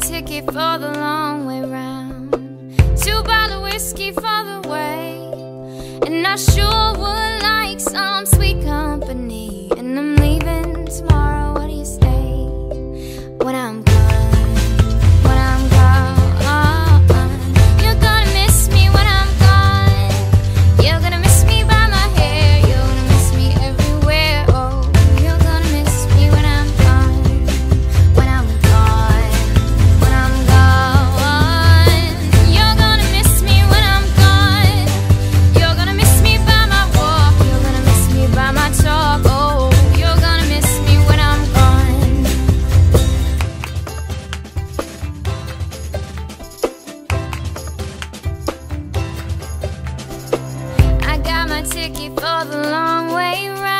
ticket for the long way round. Two bottle whiskey for the way. And I sure would like some sweet company. And I'm leaving tomorrow. What do you say? When I'm ticket for the long way round.